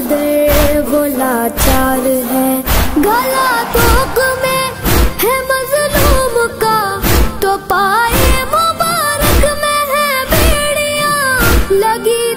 कदर, वो लाचार है। गला तोक में है मजलूम का। तो पाए मुबारक में है बेड़िया, लगी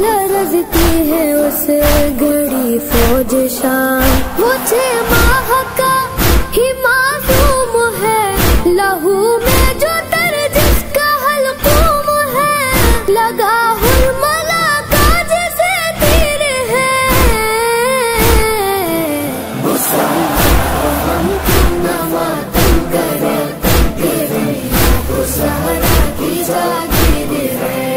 लरजती है उस घड़ी फौज शान छह माह का ही मासूम है, लहू में जो तर जिसका हलकूम है, लगा हुलमला का जैसे तीर है। हम क्यों न मातम करें है।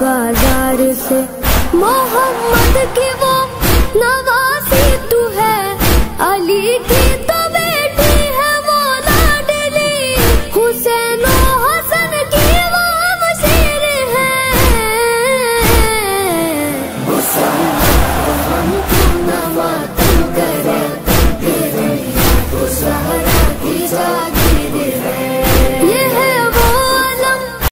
बाज़ार से। मोहम्मद की वो नवासी तू है। अली की तो बेटी है वो लाडली हुसैन हसन की वो मशीर है।